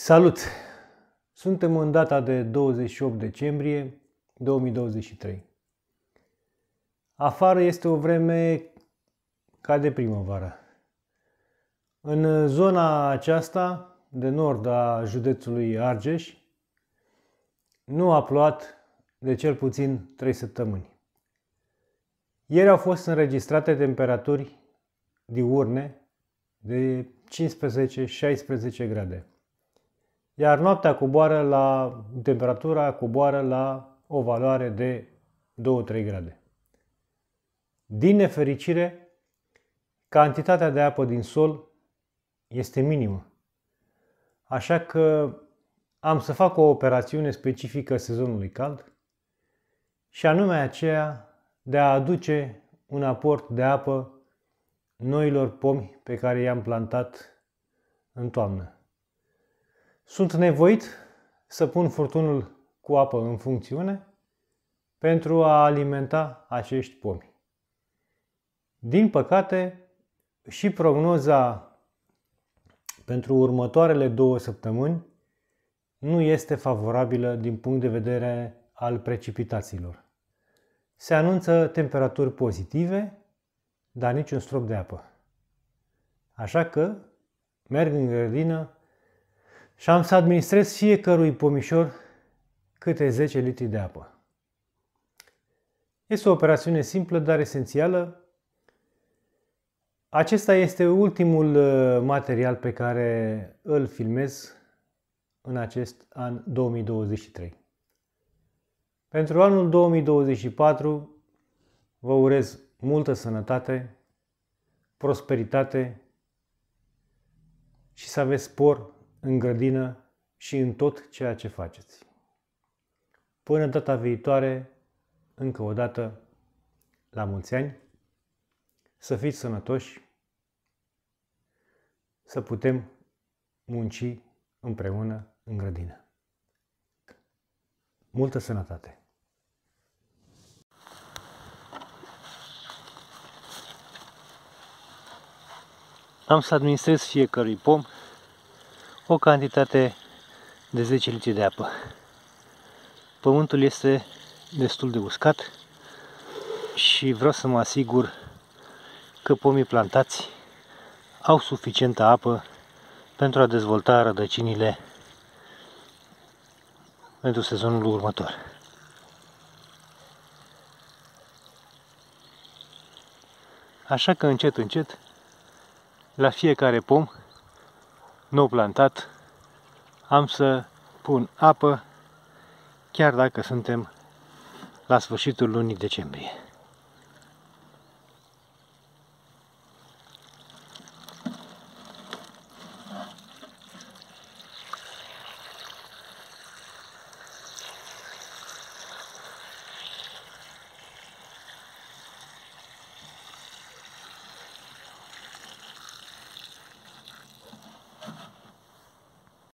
Salut! Suntem în data de 28 decembrie 2023. Afară este o vreme ca de primăvară. În zona aceasta, de nord a județului Argeș, nu a plouat de cel puțin 3 săptămâni. Ieri au fost înregistrate temperaturi diurne de 15-16 grade iar noaptea coboară la temperatura coboară la o valoare de 2-3 grade. Din nefericire, cantitatea de apă din sol este minimă. Așa că am să fac o operațiune specifică sezonului cald și anume aceea de a aduce un aport de apă noilor pomi pe care i-am plantat în toamnă. Sunt nevoit să pun furtunul cu apă în funcțiune pentru a alimenta acești pomi. Din păcate, și prognoza pentru următoarele două săptămâni nu este favorabilă din punct de vedere al precipitațiilor. Se anunță temperaturi pozitive, dar niciun strop de apă. Așa că merg în grădină și am să administrez fiecărui pomișor câte 10 litri de apă. Este o operațiune simplă, dar esențială. Acesta este ultimul uh, material pe care îl filmez în acest an 2023. Pentru anul 2024 vă urez multă sănătate, prosperitate și să aveți spor în grădină și în tot ceea ce faceți. Până data viitoare, încă o dată, la mulți ani, să fiți sănătoși, să putem munci împreună în grădină. Multă sănătate! Am să administrez fiecărui pom o cantitate de 10 litri de apă. Pământul este destul de uscat și vreau să mă asigur că pomii plantați au suficientă apă pentru a dezvolta rădăcinile pentru sezonul următor. Așa că încet, încet, la fiecare pom nou plantat, am să pun apă, chiar dacă suntem la sfârșitul lunii decembrie.